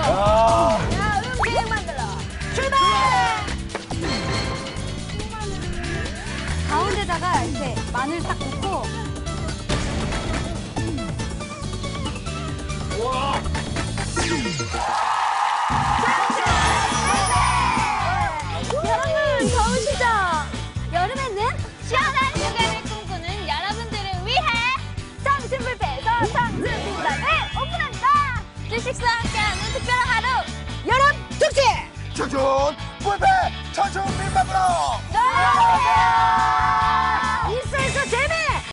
야, 야, 음식 만들어. 출발! 가운데다가 이렇게 마늘 딱 굽고 여러분 더우시죠? 여름에는 시원한 휴가를 꿈꾸는 여러분들을 위해 청춘불패에서 청춘빈박을 오픈합니다. 주식수 청춘 불패 청춘 민박으로.